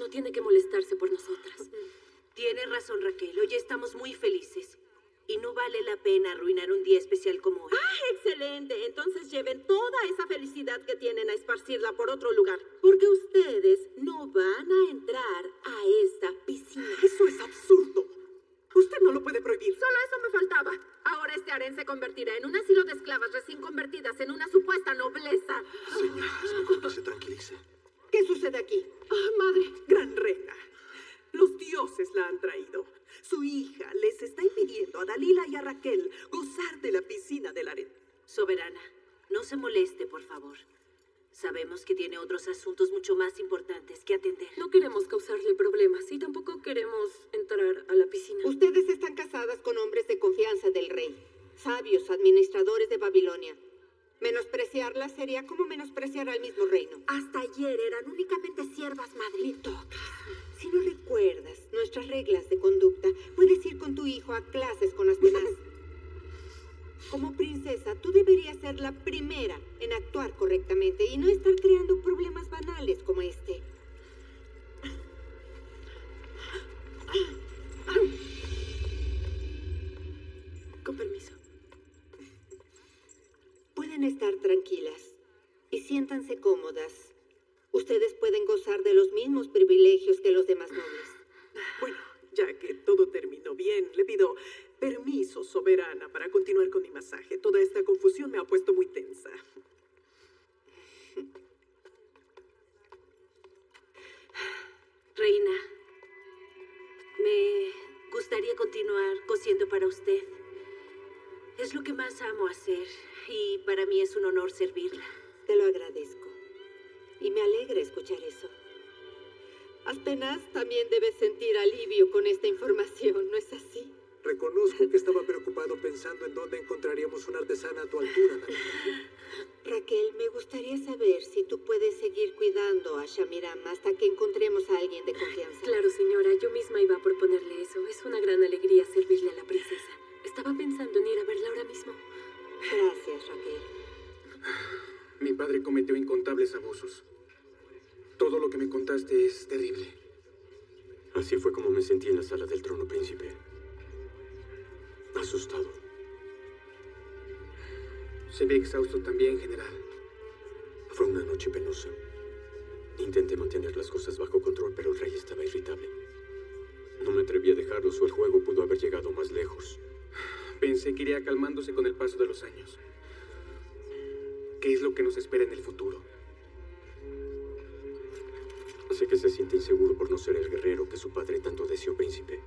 No tiene que molestarse por nosotras. Tiene razón Raquel, hoy estamos muy felices. Y no vale la pena arruinar un día especial como hoy. ¡Ah, excelente! Entonces lleven toda esa felicidad que tienen a esparcirla por otro lugar. Porque ustedes no van a entrar a esta piscina. Eso es absurdo. Usted no lo puede prohibir. Solo eso me faltaba. Ahora este harén se convertirá en un asilo de esclavas recién convertidas en una supuesta nobleza. Señora, es mejor que se tranquilice. ¿Qué sucede aquí? ¡Ah, madre! Gran reina. Los dioses la han traído. Su hija les está impidiendo a Dalila y a Raquel gozar de la piscina del harén. Soberana, no se moleste, por favor. Sabemos que tiene otros asuntos mucho más importantes que atender. No queremos causarle problemas y tampoco queremos entrar a la piscina. Ustedes están casadas con hombres de confianza del rey, sabios administradores de Babilonia. Menospreciarlas sería como menospreciar al mismo reino. Hasta ayer eran únicamente siervas, madre. Si no recuerdas nuestras reglas de conducta, puedes ir con tu hijo a clases con Aspenaz. Como princesa, tú deberías ser la primera en actuar correctamente y no estar creando problemas banales como este. Siéntanse cómodas. Ustedes pueden gozar de los mismos privilegios que los demás nobles. Bueno, ya que todo terminó bien, le pido permiso, soberana, para continuar con mi masaje. Toda esta confusión me ha puesto muy tensa. Reina, me gustaría continuar cosiendo para usted. Es lo que más amo hacer y para mí es un honor servirla. Te lo agradezco. Y me alegra escuchar eso. Aspenaz también debe sentir alivio con esta información, ¿no es así? Reconozco que estaba preocupado pensando en dónde encontraríamos una artesana a tu altura. Raquel, me gustaría saber si tú puedes seguir cuidando a Shamiram hasta que encontremos a alguien de confianza. Claro, señora, yo misma iba a proponerle eso. Es una gran alegría servirle a la princesa. Estaba pensando en ir a verla ahora mismo. Gracias, Raquel. Mi padre cometió incontables abusos. Todo lo que me contaste es terrible. Así fue como me sentí en la sala del trono, príncipe. Asustado. Se ve exhausto también, general. Fue una noche penosa. Intenté mantener las cosas bajo control, pero el rey estaba irritable. No me atreví a dejarlos o el juego pudo haber llegado más lejos. Pensé que iría calmándose con el paso de los años. ¿Qué es lo que nos espera en el futuro? Sé que se siente inseguro por no ser el guerrero que su padre tanto deseó, príncipe.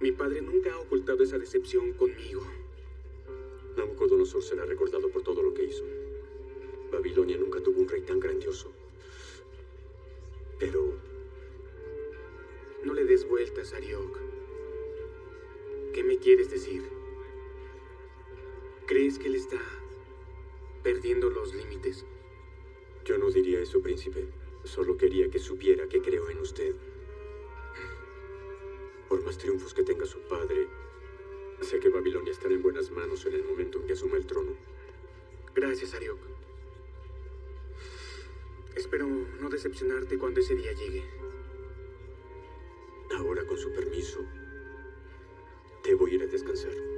Mi padre nunca ha ocultado esa decepción conmigo. Nabucodonosor será recordado por todo lo que hizo. Babilonia nunca tuvo un rey tan grandioso. Pero No le des vueltas, Ariok. ¿Qué me quieres decir? ¿Crees que él está perdiendo los límites? yo no diría eso, príncipe. Solo quería que supiera que creo en usted. Por más triunfos que tenga su padre, sé que Babilonia estará en buenas manos en el momento en que asuma el trono. Gracias, Ariok. Espero no decepcionarte cuando ese día llegue. Ahora, con su permiso, debo ir a descansar.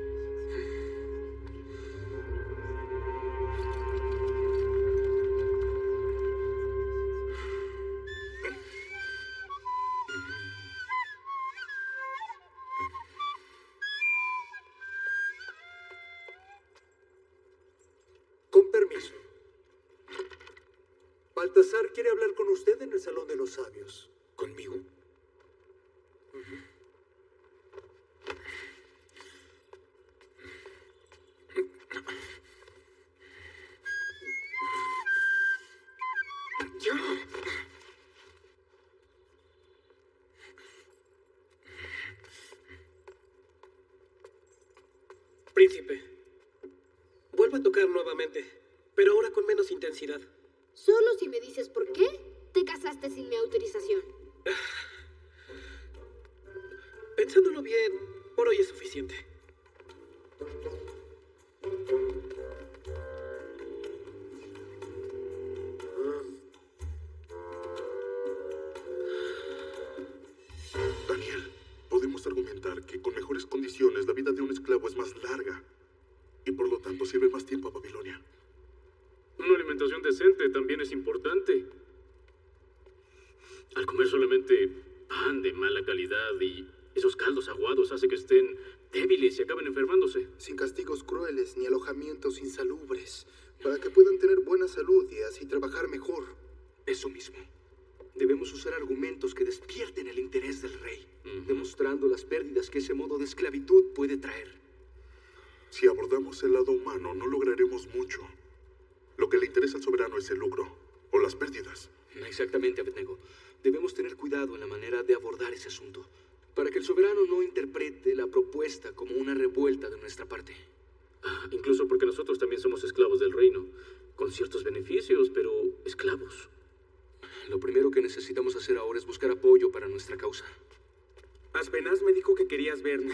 Quiere hablar con usted en el Salón de los Sabios. Que con mejores condiciones la vida de un esclavo es más larga y por lo tanto sirve más tiempo a Babilonia. Una alimentación decente también es importante. Al comer solamente pan de mala calidad y esos caldos aguados hace que estén débiles y acaben enfermándose. Sin castigos crueles ni alojamientos insalubres, para que puedan tener buena salud y así trabajar mejor. Eso mismo. Debemos usar argumentos que despierten el interés del rey, demostrando las pérdidas que ese modo de esclavitud puede traer. Si abordamos el lado humano, no lograremos mucho. Lo que le interesa al soberano es el lucro o las pérdidas. Exactamente, Abednego. Debemos tener cuidado en la manera de abordar ese asunto, para que el soberano no interprete la propuesta como una revuelta de nuestra parte. Ah, incluso porque nosotros también somos esclavos del reino, con ciertos beneficios, pero esclavos. Lo primero que necesitamos hacer ahora es buscar apoyo para nuestra causa. Aspenaz me dijo que querías verme.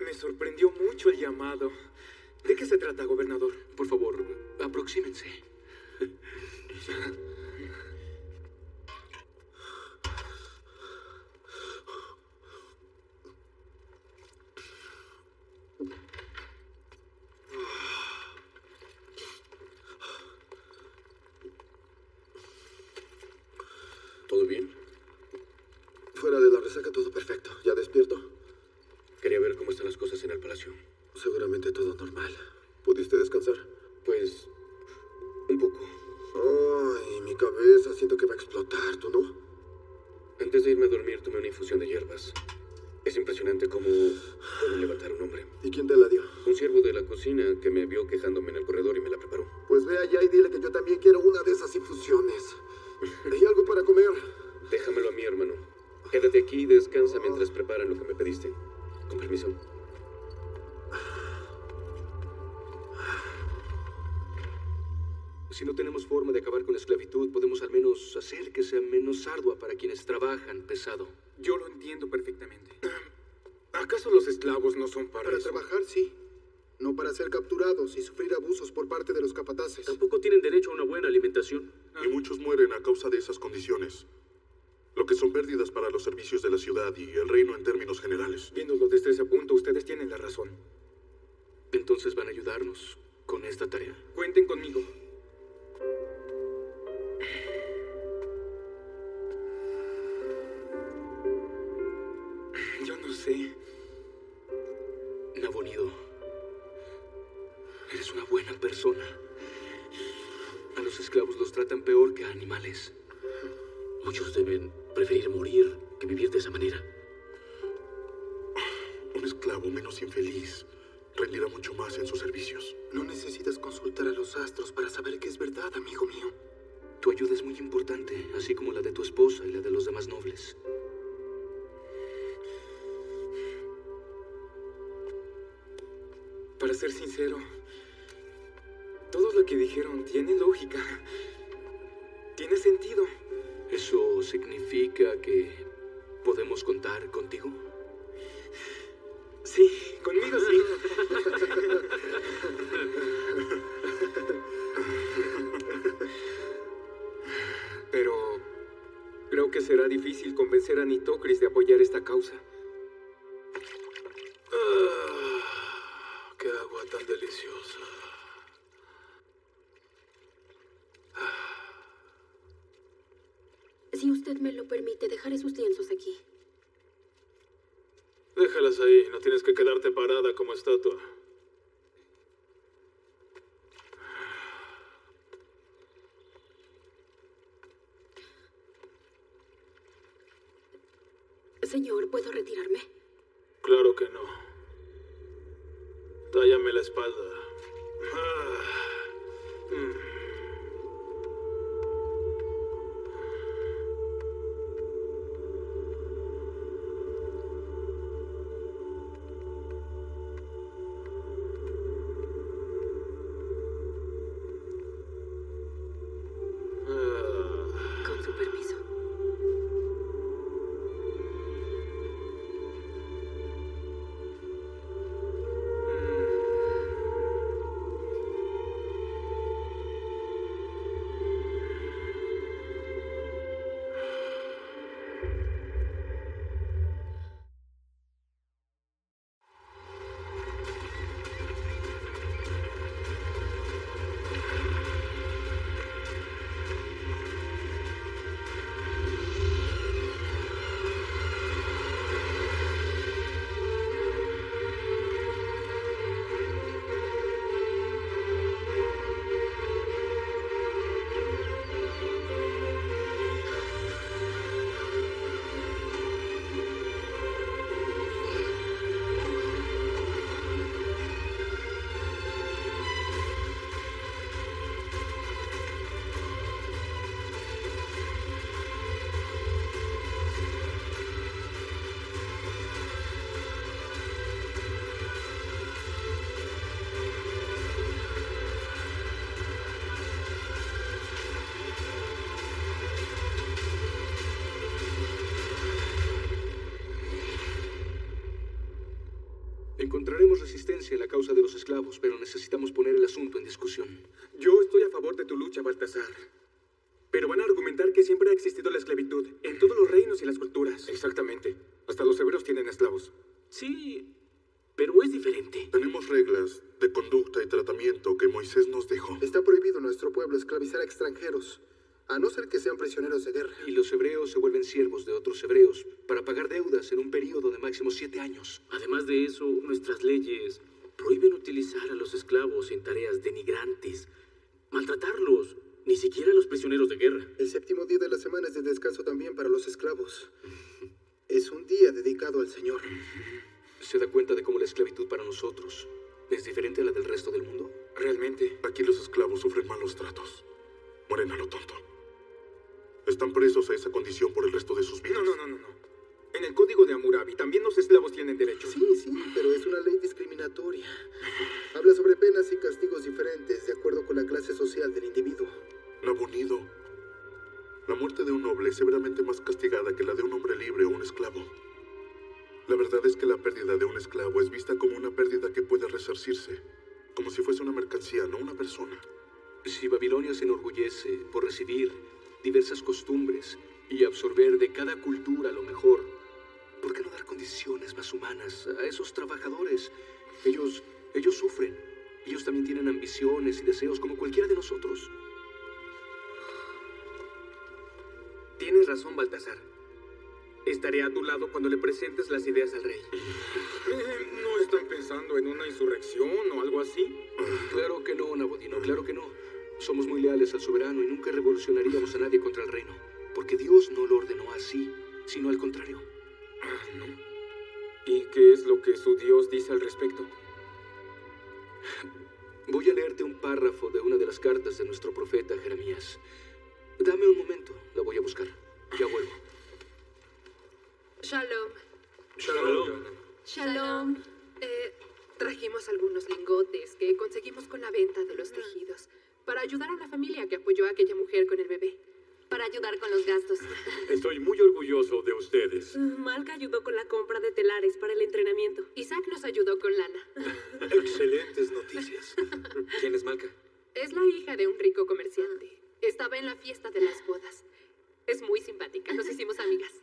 Me sorprendió mucho el llamado. ¿De qué se trata, gobernador? Por favor, aproxímense. ¿Todo bien? Fuera de la resaca todo perfecto. Menos ardua para quienes trabajan pesado. Yo lo entiendo perfectamente. ¿Acaso los esclavos no son para, Para eso? trabajar, sí. No para ser capturados y sufrir abusos por parte de los capataces. Tampoco tienen derecho a una buena alimentación. Y muchos mueren a causa de esas condiciones. Lo que son pérdidas para los servicios de la ciudad y el reino en términos generales. Viéndolo desde ese punto, ustedes tienen la razón. Entonces van a ayudarnos con esta tarea. Cuenten conmigo. Pero creo que será difícil convencer a Nitocris de apoyar esta causa. Ah, ¡Qué agua tan deliciosa! Si usted me lo permite, dejaré sus lienzos aquí. Déjalas ahí, no tienes que quedarte parada como estatua. Señor, Encontraremos resistencia en la causa de los esclavos, pero necesitamos poner el asunto en discusión. Yo estoy a favor de tu lucha, Baltasar. Pero van a argumentar que siempre ha existido la esclavitud en todos los reinos y las culturas. Exactamente. Hasta los hebreos tienen esclavos. Sí, pero es diferente. Tenemos reglas de conducta y tratamiento que Moisés nos dejó. Está prohibido en nuestro pueblo esclavizar a extranjeros, a no ser que sean prisioneros de guerra. Y los hebreos se vuelven siervos de otros hebreos para pagar deudas en un periodo de máximo siete años. Además de eso, nuestras leyes prohíben utilizar a los esclavos en tareas denigrantes, maltratarlos, ni siquiera a los prisioneros de guerra. El séptimo día de la semana es de descanso también para los esclavos. Es un día dedicado al Señor. ¿Se da cuenta de cómo la esclavitud para nosotros es diferente a la del resto del mundo? Realmente, aquí los esclavos sufren malos tratos. Mueren a lo tonto. Están presos a esa condición por el resto de sus vidas. No, no, no, no, no. En el código de Hammurabi también los esclavos tienen derechos. Sí, sí, pero es una ley discriminatoria. Habla sobre penas y castigos diferentes de acuerdo con la clase social del individuo. Nabonido. La muerte de un noble es severamente más castigada que la de un hombre libre o un esclavo. La verdad es que la pérdida de un esclavo es vista como una pérdida que puede resarcirse, como si fuese una mercancía, no una persona. Si Babilonia se enorgullece por recibir diversas costumbres y absorber de cada cultura lo mejor, ¿por qué no dar condiciones más humanas a esos trabajadores? Ellos, ellos sufren. Ellos también tienen ambiciones y deseos como cualquiera de nosotros. Tienes razón, Baltasar. Estaré a tu lado cuando le presentes las ideas al rey. Eh, ¿No están pensando en una insurrección o algo así? Claro que no, Nabodino, claro que no. Somos muy leales al soberano y nunca revolucionaríamos a nadie contra el reino, porque Dios no lo ordenó así, sino al contrario. Ah, no. ¿Y qué es lo que su Dios dice al respecto? Voy a leerte un párrafo de una de las cartas de nuestro profeta Jeremías. Dame un momento, la voy a buscar. Ya vuelvo. Shalom. Shalom. Shalom. Eh, trajimos algunos lingotes que conseguimos con la venta de los tejidos para ayudar a la familia que apoyó a aquella mujer con el bebé. Para ayudar con los gastos. Estoy muy orgulloso de ustedes. Malca ayudó con la compra de telares para el entrenamiento. Isaac nos ayudó con lana. Excelentes noticias. ¿Quién es Malca? Es la hija de un rico comerciante. Estaba en la fiesta de las bodas. Es muy simpática. Nos hicimos amigas.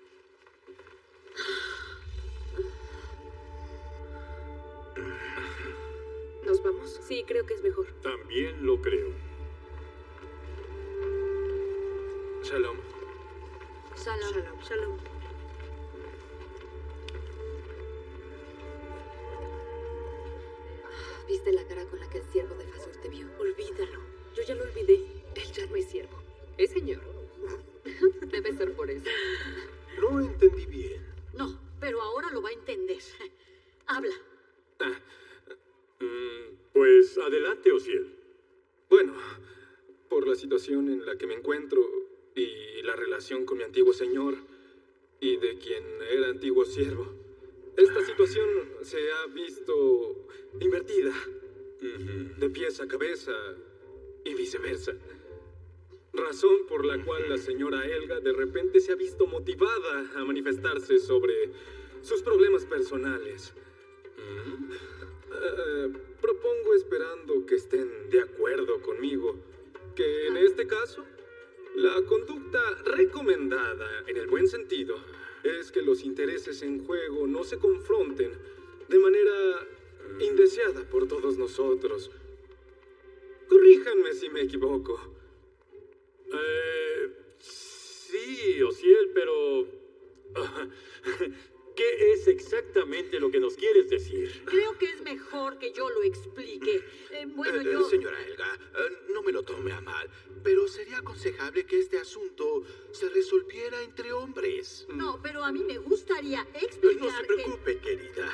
¿Nos vamos? Sí, creo que es mejor. También lo creo. Shalom. Shalom. Shalom. Shalom. ¿Viste la cara con la que el siervo de Fasur te vio? Olvídalo. Yo ya lo olvidé. Él ya no es siervo. Es señor. Debe ser por eso. No entendí bien. No, pero ahora lo va a entender. Habla. Mm, pues adelante, Osiel. Bueno, por la situación en la que me encuentro y la relación con mi antiguo señor y de quien era antiguo siervo, esta situación se ha visto invertida, de pies a cabeza y viceversa. Razón por la cual la señora Elga de repente se ha visto motivada a manifestarse sobre sus problemas personales. Eh, propongo, esperando que estén de acuerdo conmigo, que en este caso, la conducta recomendada, en el buen sentido, es que los intereses en juego no se confronten de manera indeseada por todos nosotros. Corríjanme si me equivoco. Eh, sí, Osiel, pero... ¿Qué es exactamente lo que nos quieres decir? Creo que es mejor que yo lo explique. Eh, bueno, Eh, yo... Señora Elga, eh, no me lo tome a mal, pero sería aconsejable que este asunto se resolviera entre hombres. No, pero a mí me gustaría Eh, No explicar se preocupe, querida.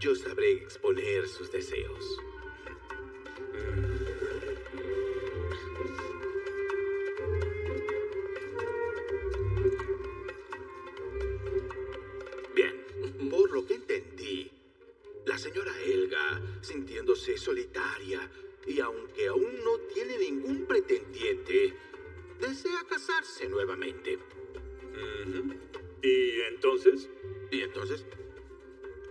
Yo sabré exponer sus deseos. Sintiéndose solitaria y aunque aún no tiene ningún pretendiente, desea casarse nuevamente. ¿Y entonces? ¿Y entonces?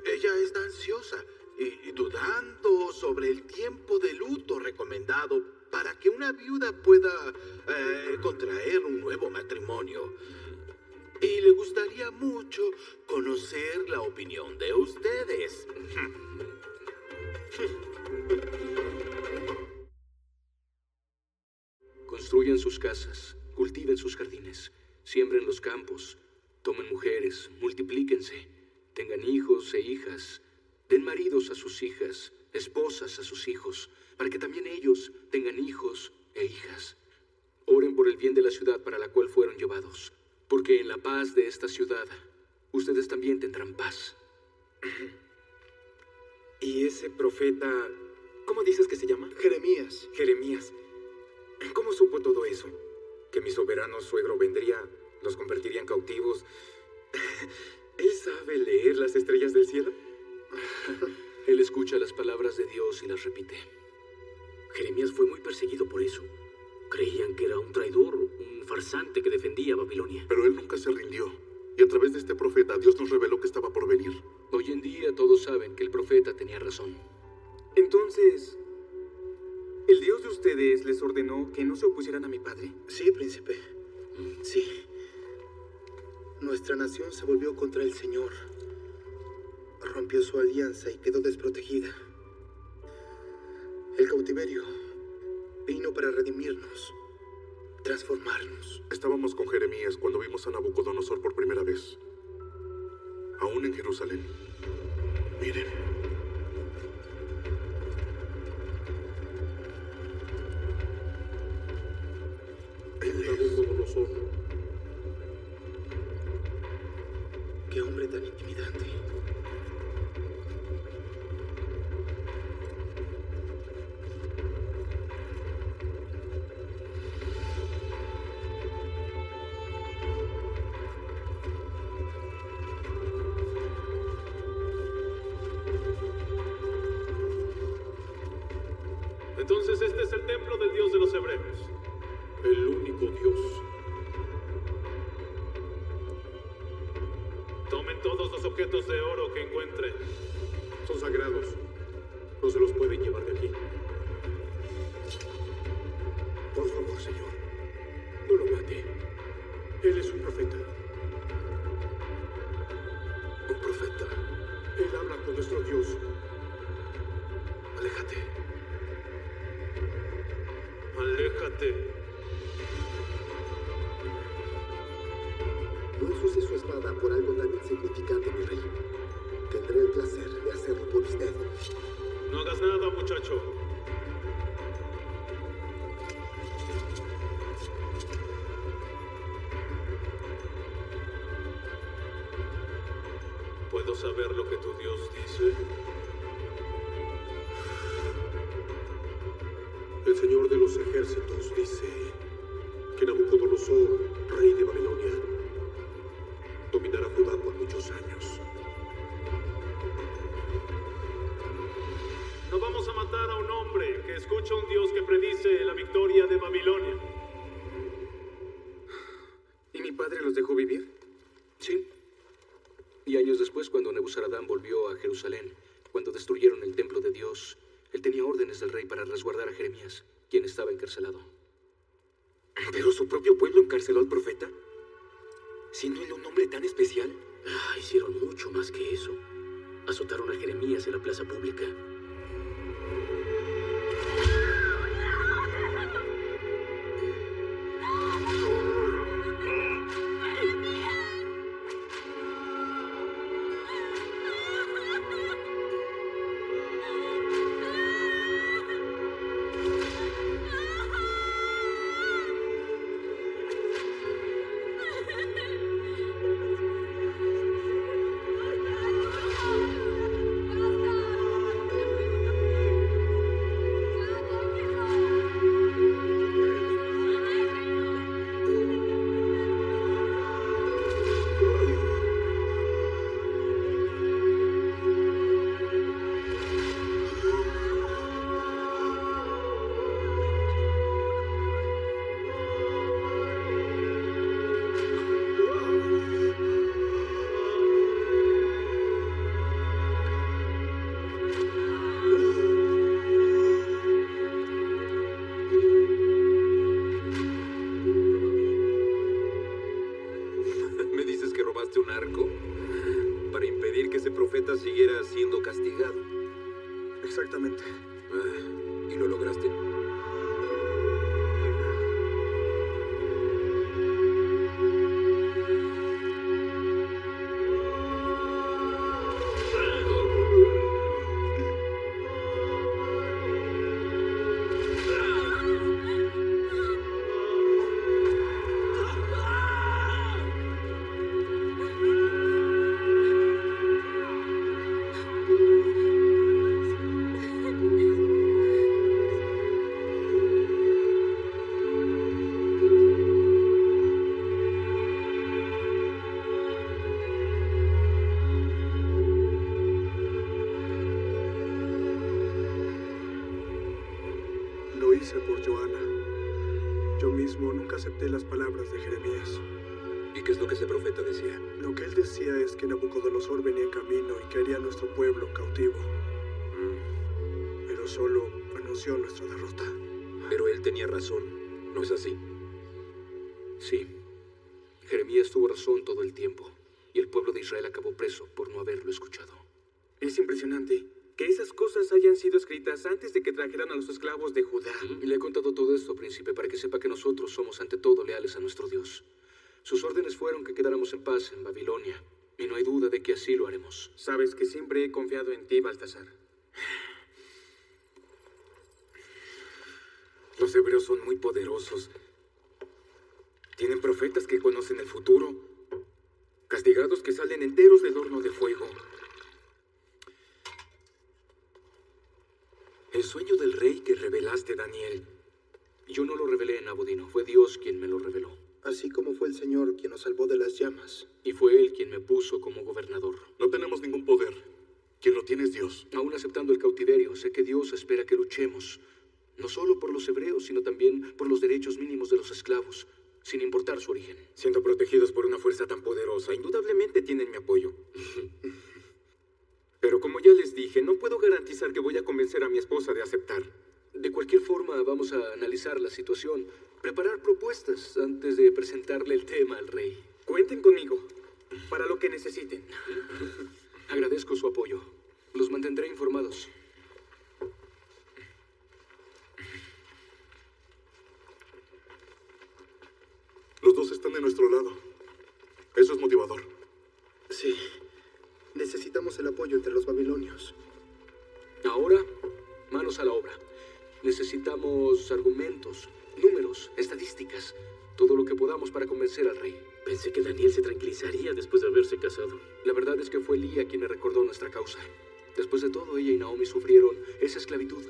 ella está ansiosa y dudando sobre el tiempo de luto recomendado para que una viuda pueda eh, contraer un nuevo matrimonio. Y le gustaría mucho conocer la opinión de ustedes. Construyan sus casas, cultiven sus jardines, siembren los campos, tomen mujeres, multiplíquense, tengan hijos e hijas, den maridos a sus hijas, esposas a sus hijos, para que también ellos tengan hijos e hijas. Oren por el bien de la ciudad para la cual fueron llevados, porque en la paz de esta ciudad ustedes también tendrán paz. ¿Y ese profeta, cómo dices que se llama? Jeremías. Jeremías. ¿Cómo supo todo eso? ¿Que mi soberano suegro vendría, los convertiría en cautivos? ¿Él sabe leer las estrellas del cielo? Él escucha las palabras de Dios y las repite. Jeremías fue muy perseguido por eso. Creían que era un traidor, un farsante que defendía a Babilonia. Pero él nunca se rindió. Y a través de este profeta, Dios nos reveló que estaba por venir. Hoy en día todos saben que el profeta tenía razón. Entonces, ¿el Dios de ustedes les ordenó que no se opusieran a mi padre? Sí, príncipe. Sí. Nuestra nación se volvió contra el Señor. Rompió su alianza y quedó desprotegida. El cautiverio vino para redimirnos, transformarnos. Estábamos con Jeremías cuando vimos a Nabucodonosor por primera vez. Aún en Jerusalén. Miren. Nabucodonosor. Se los pueden llevar de aquí. Por favor, Señor. No lo mate. Él es un profeta. Un profeta. Él habla con nuestro Dios. Aléjate. Aléjate. Saber lo que tu Dios dice? Órdenes del rey para resguardar a Jeremías, quien estaba encarcelado. ¿Pero su propio pueblo encarceló al profeta? ¿Siendo él un hombre tan especial? Ah, hicieron mucho más que eso. Azotaron a Jeremías en la plaza pública. Exactamente. Palabras de Jeremías. ¿Y qué es lo que ese profeta decía? Lo que él decía es que Nabucodonosor venía en camino y que haría a nuestro pueblo cautivo. Pero solo anunció nuestra derrota. Pero él tenía razón, ¿no es así? Sí. Jeremías tuvo razón todo el tiempo. Y el pueblo de Israel acabó preso por no haberlo escuchado. Es impresionante que esas cosas hayan sido escritas antes de que trajeran a los esclavos de Judá. Y le he contado todo esto, príncipe, para que sepa que nosotros somos ante todo leales a nuestro Dios. Sus órdenes fueron que quedáramos en paz en Babilonia. Y no hay duda de que así lo haremos. Sabes que siempre he confiado en ti, Baltasar. Los hebreos son muy poderosos. Tienen profetas que conocen el futuro. Castigados que salen enteros del horno de fuego. El sueño del rey que revelaste, Daniel. Yo no lo revelé en Abodino, fue Dios quien me lo reveló. Así como fue el Señor quien nos salvó de las llamas. Y fue Él quien me puso como gobernador. No tenemos ningún poder. Quien lo tiene es Dios. Aún aceptando el cautiverio, sé que Dios espera que luchemos. No solo por los hebreos, sino también por los derechos mínimos de los esclavos, sin importar su origen. Siendo protegidos por una fuerza tan poderosa, indudablemente tienen mi apoyo. Pero como ya les dije, no puedo garantizar que voy a convencer a mi esposa de aceptar. De cualquier forma, vamos a analizar la situación, preparar propuestas antes de presentarle el tema al rey. Cuenten conmigo para lo que necesiten. Agradezco su apoyo. Los mantendré informados. Los dos están de nuestro lado. Eso es motivador. Sí. Necesitamos el apoyo entre los babilonios. Ahora, manos a la obra. Necesitamos argumentos, números, estadísticas, todo lo que podamos para convencer al rey. Pensé que Daniel se tranquilizaría después de haberse casado. La verdad es que fue Lía quien me recordó nuestra causa. Después de todo, ella y Naomi sufrieron esa esclavitud.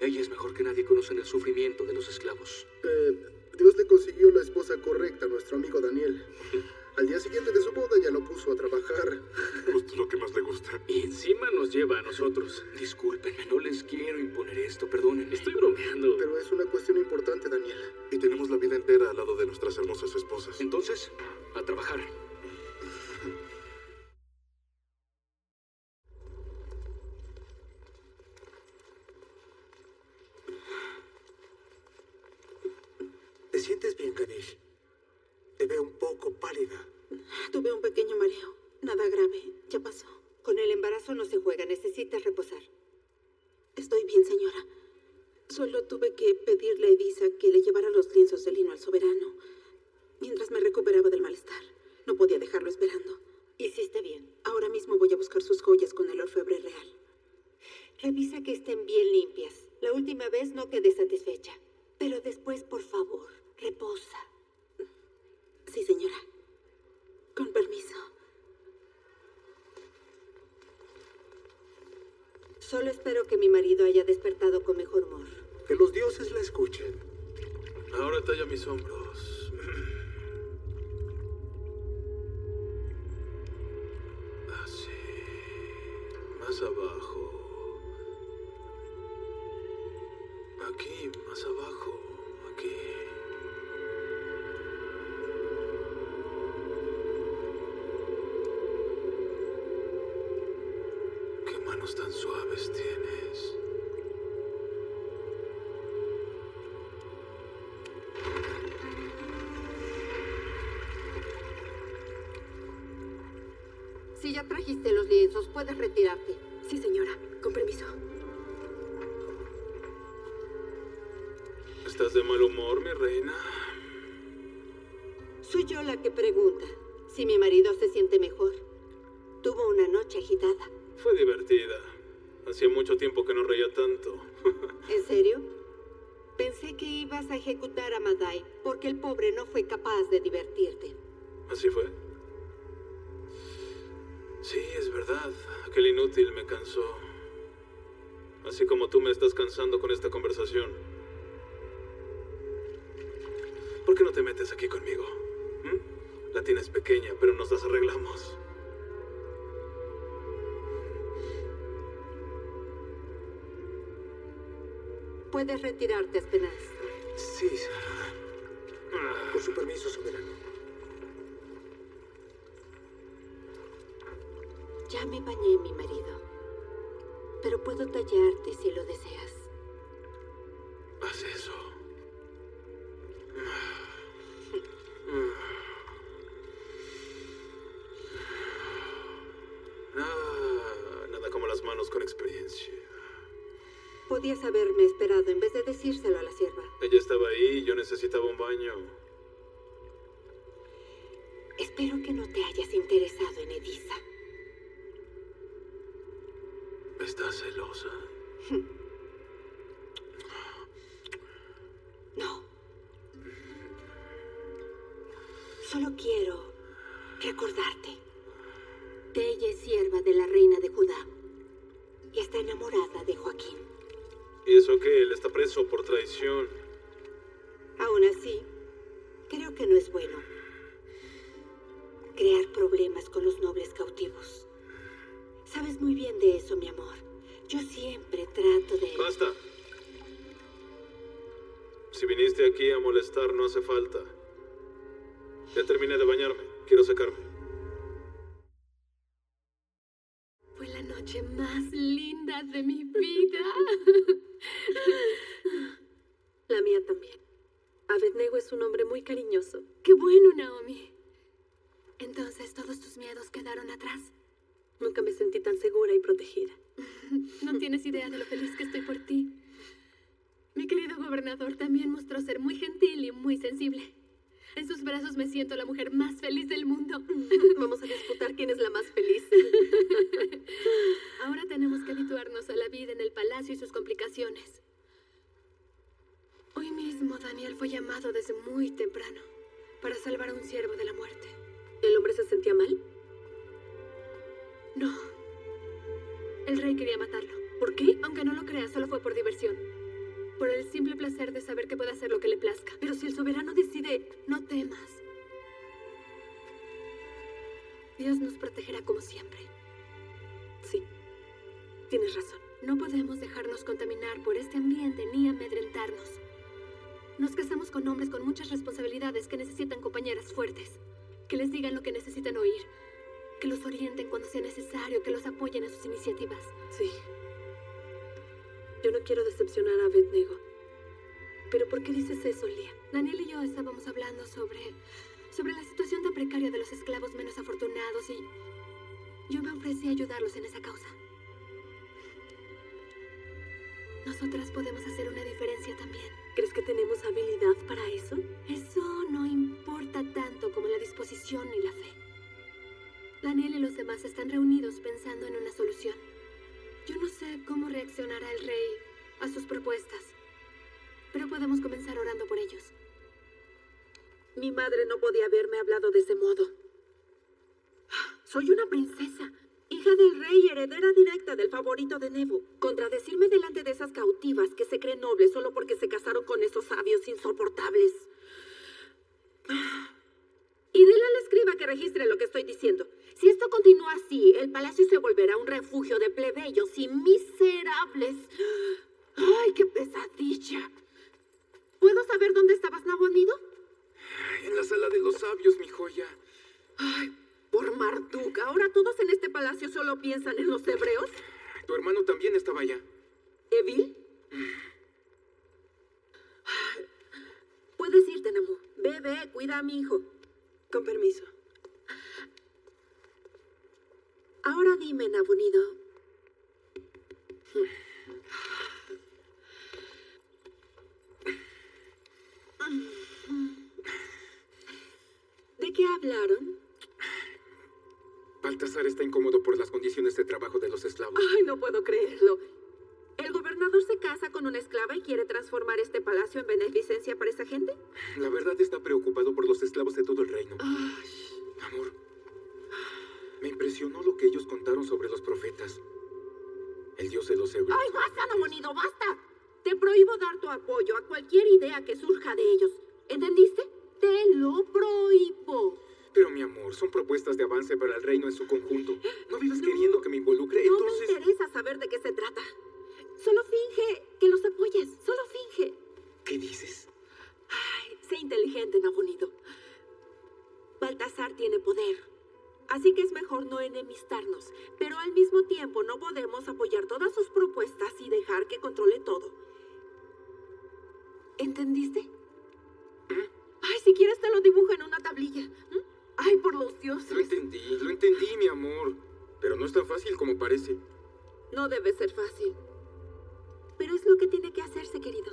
Ella es mejor que nadie conoce el sufrimiento de los esclavos. Eh, Dios le consiguió la esposa correcta a nuestro amigo Daniel. Al día siguiente de su boda ya lo puso a trabajar. Justo lo que más le gusta. Y encima nos lleva a nosotros. Discúlpenme, no les quiero imponer esto, perdónenme. Estoy bromeando. Pero es una cuestión importante, Daniel. Y tenemos la vida entera al lado de nuestras hermosas esposas. Entonces, a trabajar. ¿Te sientes bien, Kanish? Veo un poco pálida. Tuve un pequeño mareo. Nada grave. Ya pasó. Con el embarazo no se juega. Necesitas reposar. Estoy bien, señora. Solo tuve que pedirle a Edisa que le llevara los lienzos de lino al soberano. Mientras me recuperaba del malestar. No podía dejarlo esperando. Hiciste bien. Ahora mismo voy a buscar sus joyas con el orfebre real. Revisa que estén bien limpias. La última vez no quedé satisfecha. Pero después, por favor, reposa. Sí, señora. Con permiso. Solo espero que mi marido haya despertado con mejor humor. Que los dioses la escuchen. Ahora talla mis hombros. Así. Más abajo. Manos tan suaves tienes. Si ya trajiste los lienzos, puedes retirarte. Sí, señora. Con permiso. ¿Estás de mal humor, mi reina? Soy yo la que pregunta si mi marido se siente mejor. Tuvo una noche agitada. Fue divertida. Hacía mucho tiempo que no reía tanto. ¿En serio? Pensé que ibas a ejecutar a Madai porque el pobre no fue capaz de divertirte. ¿Así fue? Sí, es verdad. Aquel inútil me cansó. Así como tú me estás cansando con esta conversación. ¿Por qué no te metes aquí conmigo? ¿Mm? La tienes pequeña, pero nos las arreglamos. Puedes retirarte, Aspenaz. Sí. Con su permiso, soberano. Ya me bañé, mi marido. Pero puedo tallarte si lo deseas. Decírselo a la sierva. Ella estaba ahí y yo necesitaba un baño. Espero que no te hayas interesado en Edisa. ¿Estás celosa? por traición. Aún así, creo que no es bueno crear problemas con los nobles cautivos. Sabes muy bien de eso, mi amor. Yo siempre trato de... Basta. Si viniste aquí a molestar, no hace falta. Ya terminé de bañarme. Quiero secarme. Fue la noche más linda de mi vida. La mía también. Abednego es un hombre muy cariñoso. Qué bueno, Naomi. Entonces, ¿todos tus miedos quedaron atrás? Nunca me sentí tan segura y protegida. No tienes idea de lo feliz que estoy por ti. Mi querido gobernador también mostró ser muy gentil y muy sensible. En sus brazos me siento la mujer más feliz del mundo. Vamos a disputar quién es la más feliz. Ahora tenemos que habituarnos a la vida en el palacio y sus complicaciones. Hoy mismo Daniel fue llamado desde muy temprano para salvar a un siervo de la muerte. ¿El hombre se sentía mal? No. El rey quería matarlo. ¿Por qué? Aunque no lo creas, solo fue por diversión. Por el simple placer de saber que puede hacer lo que le plazca. Pero si el soberano decide, no temas. Dios nos protegerá como siempre. Sí, tienes razón. No podemos dejarnos contaminar por este ambiente ni amedrentarnos. Nos casamos con hombres con muchas responsabilidades que necesitan compañeras fuertes, que les digan lo que necesitan oír, que los orienten cuando sea necesario, que los apoyen en sus iniciativas. Sí. Yo no quiero decepcionar a Abednego. ¿Pero por qué dices eso, Lía? Daniel y yo estábamos hablando sobre. sobre la situación tan precaria de los esclavos menos afortunados y. yo me ofrecí a ayudarlos en esa causa. Nosotras podemos hacer una diferencia también. ¿Crees que tenemos habilidad para eso? Eso no importa tanto como la disposición y la fe. Daniel y los demás están reunidos pensando en una solución. Yo no sé cómo reaccionará el rey a sus propuestas, pero podemos comenzar orando por ellos. Mi madre no podía haberme hablado de ese modo. Soy una princesa, hija del rey y heredera directa del favorito de Nebo. Contradecirme delante de esas cautivas que se creen nobles solo porque se casaron con esos sabios insoportables. Y dile al escriba que registre lo que estoy diciendo. Si esto continúa así, el palacio se volverá un refugio de plebeyos y miserables. ¡Ay, qué pesadilla! ¿Puedo saber dónde estabas, Nabonido? En la sala de los sabios, mi joya. Ay, por Marduk. ¿Ahora todos en este palacio solo piensan en los hebreos? Tu hermano también estaba allá. ¿Evil? Puedes irte, Namu. Ve, ve, cuida a mi hijo. Con permiso. Ahora dime, Nabonido. ¿De qué hablaron? Baltasar está incómodo por las condiciones de trabajo de los esclavos. Ay, no puedo creerlo. ¿El gobernador se casa con una esclava y quiere transformar este palacio en beneficencia para esa gente? La verdad está preocupado por los esclavos de todo el reino. Amor, me impresionó lo que ellos contaron sobre los profetas. El dios de los hebreos. ¡Ay, basta, Nabonido, basta! Te prohíbo dar tu apoyo a cualquier idea que surja de ellos. ¿Entendiste? Te lo prohíbo. Pero mi amor, son propuestas de avance para el reino en su conjunto. No vives queriendo que me involucre, No entonces... me interesa saber de qué se trata. Solo finge que los apoyes. Solo finge. ¿Qué dices? Ay, sé inteligente, Nabonido. Baltasar tiene poder. Así que es mejor no enemistarnos. Pero al mismo tiempo no podemos apoyar todas sus propuestas y dejar que controle todo. ¿Entendiste? Ay, si quieres te lo dibujo en una tablilla. ¿Mm? Ay, por los dioses. Lo entendí, lo entendí, mi amor. Pero no es tan fácil como parece. No debe ser fácil. Pero es lo que tiene que hacerse, querido.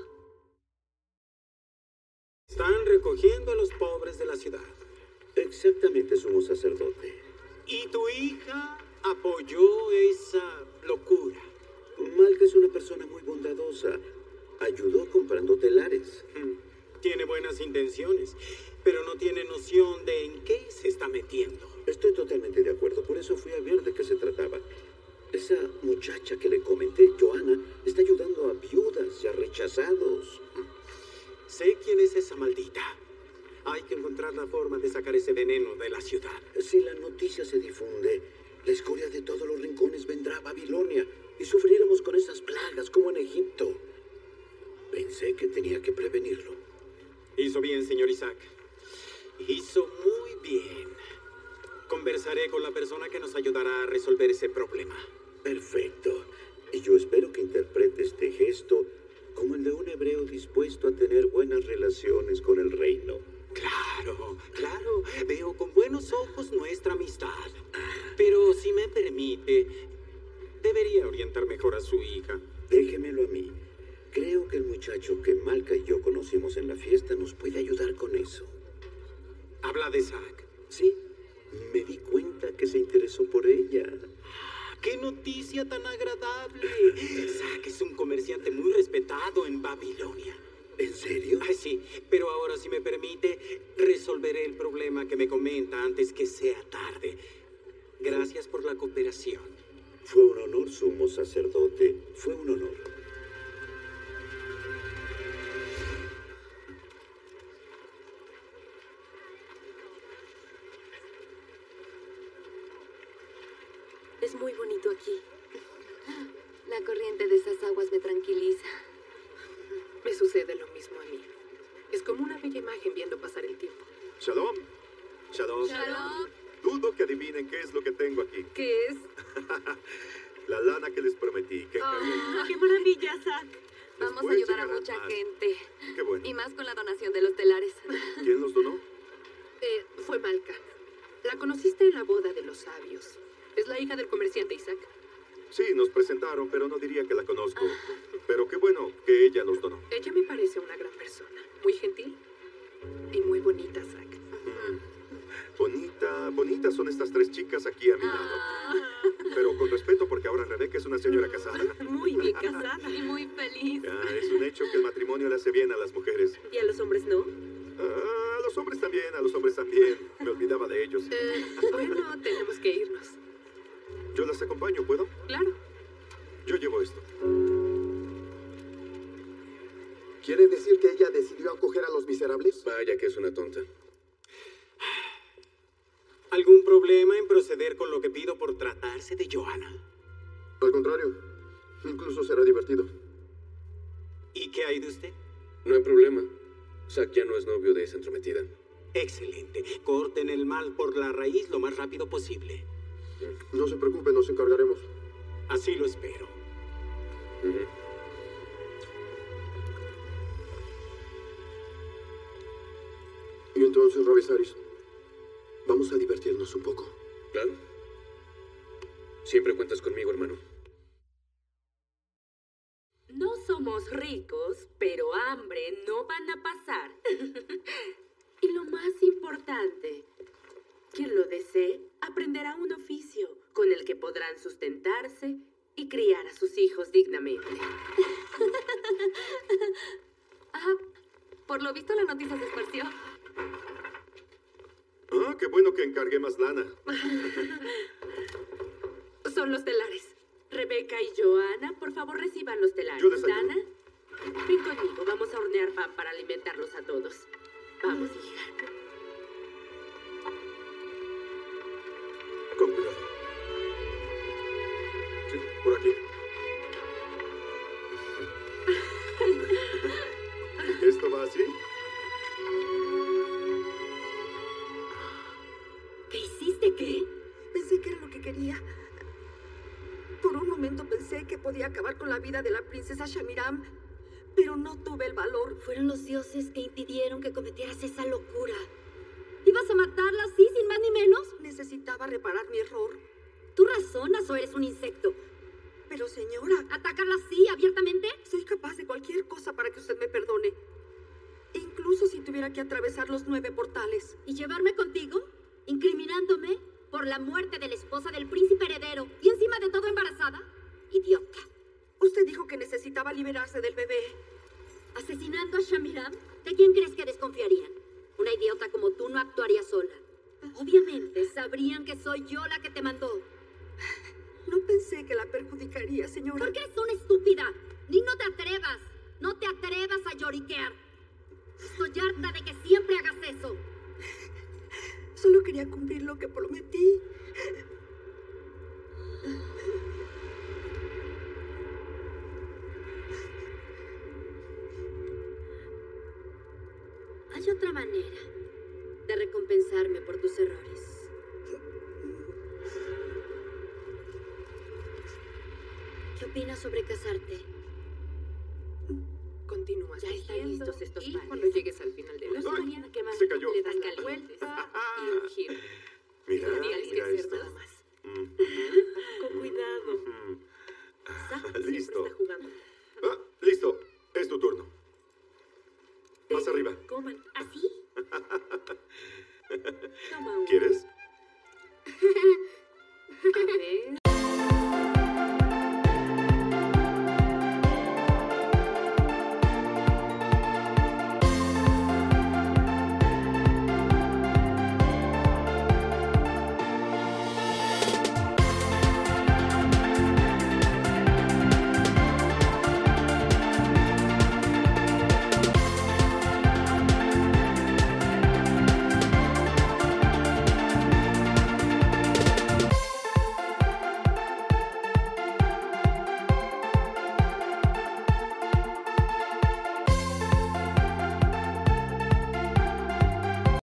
Están recogiendo a los pobres de la ciudad. Exactamente, sumo sacerdote. Y tu hija apoyó esa locura. Malca es una persona muy bondadosa. Ayudó comprando telares. Tiene buenas intenciones, pero no tiene noción de en qué se está metiendo. Estoy totalmente de acuerdo, por eso fui a ver de qué se trataba. Esa muchacha que le comenté, Joana, está ayudando a viudas y a rechazados. Sé quién es esa maldita. Hay que encontrar la forma de sacar ese veneno de la ciudad. Si la noticia se difunde, la escoria de todos los rincones vendrá a Babilonia y sufriremos con esas plagas como en Egipto. Pensé que tenía que prevenirlo. Hizo bien, señor Isaac. Hizo muy bien. Conversaré con la persona que nos ayudará a resolver ese problema. Perfecto. Y yo espero que interprete este gesto como el de un hebreo dispuesto a tener buenas relaciones con el reino. Claro, claro. Veo con buenos ojos nuestra amistad. Pero si me permite, debería orientar mejor a su hija. Déjemelo a mí. Creo que el muchacho que Malca y yo conocimos en la fiesta nos puede ayudar con eso. Habla de Isaac. Sí, me di cuenta que se interesó por ella. ¡Qué noticia tan agradable! Isaac es un comerciante muy respetado en Babilonia. ¿En serio? Ay, sí, pero ahora si me permite, resolveré el problema que me comenta antes que sea tarde. Gracias por la cooperación. Fue un honor, sumo sacerdote. Fue un honor. Es muy bonito aquí. La corriente de esas aguas me tranquiliza. Me sucede lo mismo a mí. Es como una bella imagen viendo pasar el tiempo. Shalom. Shalom. Shalom. Dudo que adivinen qué es lo que tengo aquí. ¿Qué es? La lana que les prometí. ¿Qué Ah, ¡Qué maravilla, Zack! Vamos a ayudar a mucha más. gente. Qué bueno. Y más con la donación de los telares. ¿Quién los donó? Eh, fue Malca. La conociste en la boda de los sabios. Es la hija del comerciante Isaac. Sí, nos presentaron, pero no diría que la conozco. Pero qué bueno que ella los donó. Ella me parece una gran persona. Muy gentil y muy bonita, Zack. Bonita, bonitas son estas tres chicas aquí a mi lado. Pero con respeto, porque ahora Rebeca es una señora casada. Muy bien casada. Y muy feliz. Es un hecho que el matrimonio le hace bien a las mujeres. ¿Y a los hombres no? Ah, a los hombres también, a los hombres también. Me olvidaba de ellos. Eh, bueno, tenemos que irnos. Yo las acompaño, ¿puedo? Claro. Yo llevo esto. ¿Quiere decir que ella decidió acoger a los miserables? Vaya que es una tonta. ¿Algún problema en proceder con lo que pido por tratarse de Johanna? Al contrario, incluso será divertido. ¿Y qué hay de usted? No hay problema. Zack ya no es novio de esa entrometida. Excelente. Corten el mal por la raíz lo más rápido posible. No se preocupe, nos encargaremos. Así lo espero. Y entonces, Rabisaris, vamos a divertirnos un poco. Claro. Siempre cuentas conmigo, hermano. No somos ricos, pero hambre no van a pasar. y lo más importante, quien lo desee aprenderá un oficio con el que podrán sustentarse y criar a sus hijos dignamente. Ah, por lo visto la noticia se esparció. Ah, qué bueno que encargué más lana. Son los telares. Rebeca y Joana, por favor reciban los telares. Yo. Dana, ven conmigo. Vamos a hornear pan para alimentarlos a todos. Vamos, hija. Sí, por aquí. ¿Esto va así? ¿Qué hiciste? ¿Qué? Pensé que era lo que quería. Por un momento pensé que podía acabar con la vida de la princesa Shamiram, pero no tuve el valor. Fueron los dioses que impidieron que cometieras esa locura. ¿Ibas a matarla así, sin más ni menos? Necesitaba reparar mi error. ¿Tú razonas o eres un insecto? Pero señora, ¿Atacarla así, abiertamente? soy capaz de cualquier cosa para que usted me perdone. Incluso si tuviera que atravesar los nueve portales. ¿Y llevarme contigo? ¿Incriminándome por la muerte de la esposa del príncipe heredero y encima de todo embarazada? Idiota. Usted dijo que necesitaba liberarse del bebé. ¿Asesinando a Shamiram? ¿De quién crees que desconfiarían? Una idiota como tú no actuaría sola. Obviamente sabrían que soy yo la que te mandó. No pensé que la perjudicaría, señora. ¿Por qué eres una estúpida? Ni no te atrevas. No te atrevas a lloriquear. Estoy harta de que siempre hagas eso. Solo quería cumplir lo que prometí. Hay otra manera de recompensarme por tus errores. ¿Qué opinas sobre casarte? Continúas Ya están listos estos panes. cuando llegues al final de la No sé semana, mañana qué más Se cayó. le das la vuelta y un giro. Mira, que mira esto. nada más.